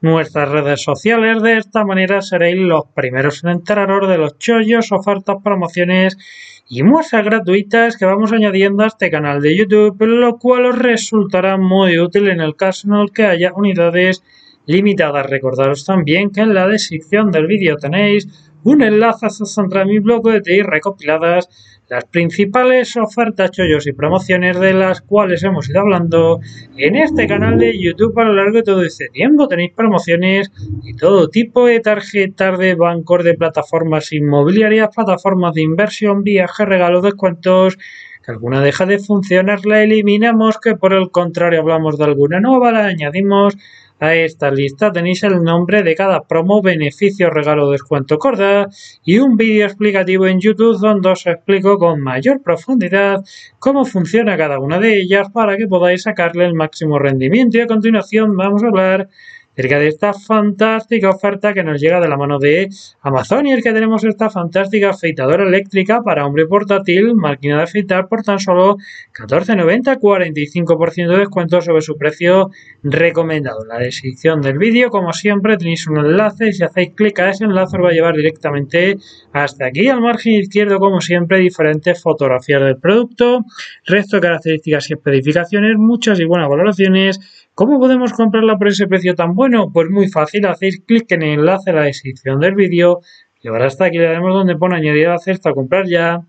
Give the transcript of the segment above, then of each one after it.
nuestras redes sociales. De esta manera seréis los primeros en enteraros de los chollos, ofertas, promociones y muestras gratuitas que vamos añadiendo a este canal de YouTube, lo cual os resultará muy útil en el caso en el que haya unidades limitadas. Recordaros también que en la descripción del vídeo tenéis un enlace a mi blog de TI recopiladas las principales ofertas, chollos y promociones de las cuales hemos ido hablando en este canal de YouTube a lo largo de todo este tiempo. Tenéis promociones y todo tipo de tarjetas de bancos, de plataformas inmobiliarias, plataformas de inversión, viajes, regalos, descuentos. Que alguna deja de funcionar, la eliminamos, que por el contrario hablamos de alguna nueva, la añadimos a esta lista tenéis el nombre de cada promo, beneficio, regalo, descuento, corda y un vídeo explicativo en YouTube donde os explico con mayor profundidad cómo funciona cada una de ellas para que podáis sacarle el máximo rendimiento. Y a continuación vamos a hablar acerca de esta fantástica oferta que nos llega de la mano de Amazon y el que tenemos esta fantástica afeitadora eléctrica para hombre portátil, máquina de afeitar por tan solo 14,90, 45% de descuento sobre su precio recomendado. En la descripción del vídeo, como siempre, tenéis un enlace y si hacéis clic a ese enlace os va a llevar directamente hasta aquí. Al margen izquierdo, como siempre, diferentes fotografías del producto, resto de características y especificaciones, muchas y buenas valoraciones ¿Cómo podemos comprarla por ese precio tan bueno? Pues muy fácil, hacéis clic en el enlace a la descripción del vídeo ahora hasta aquí le daremos donde pone añadir a la cesta, comprar ya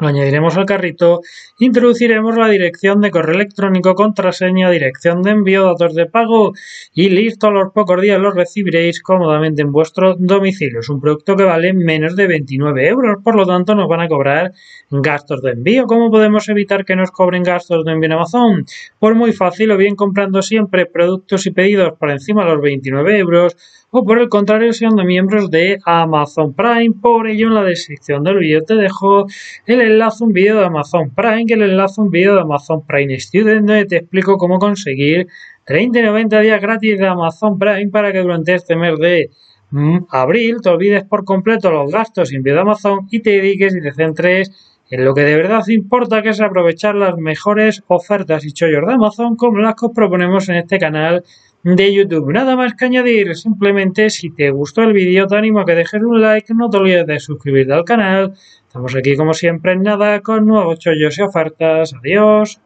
lo añadiremos al carrito, introduciremos la dirección de correo electrónico, contraseña, dirección de envío, datos de pago y listo, a los pocos días los recibiréis cómodamente en vuestro domicilio. Es un producto que vale menos de 29 euros, por lo tanto nos van a cobrar gastos de envío. ¿Cómo podemos evitar que nos cobren gastos de envío en Amazon? Pues muy fácil, o bien comprando siempre productos y pedidos por encima de los 29 euros, o por el contrario siendo miembros de Amazon Prime. Por ello en la descripción del vídeo te dejo el enlace a un vídeo de Amazon Prime, que enlace a un vídeo de Amazon Prime Student donde te explico cómo conseguir 30 y 90 días gratis de Amazon Prime para que durante este mes de mm, abril te olvides por completo los gastos envío de Amazon y te dediques y te centres en lo que de verdad importa que es aprovechar las mejores ofertas y chollos de Amazon como las que os proponemos en este canal de YouTube. Nada más que añadir, simplemente si te gustó el vídeo te animo a que dejes un like, no te olvides de suscribirte al canal. Estamos aquí como siempre en nada con nuevos chollos y ofertas. Adiós.